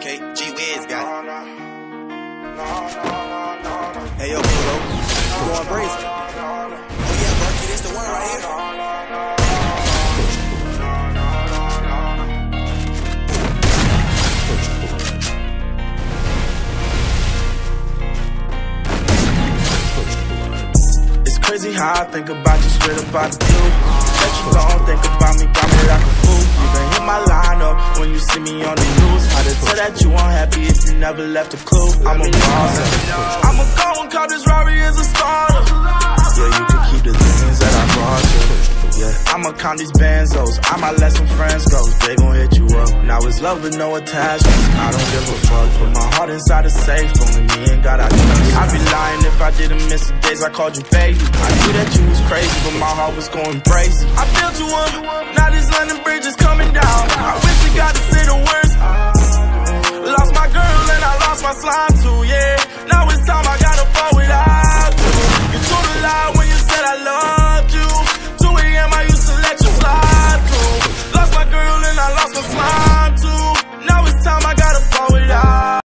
Okay, G Wiz got it. Hey, yo, Bingo. I'm going crazy. Oh, yeah, this the one right here. It's crazy how I think about you straight about the blue. Bet you don't think when you see me on the news. How to tell that you unhappy if you never left a clue. I'm a boss. I'ma go and call this Rory as a starter. Yeah, you can keep the things that I brought you. Yeah, I'ma count these benzos. I might let some friends go. They gon' hit you up. Now it's love with no attachment. I don't give a fuck. Put my heart inside a safe. Only me and God I trust. I'd be lying if I didn't miss the days I called you baby. I knew that you was crazy, but my heart was going crazy. I built you up. Now this London bridges coming fly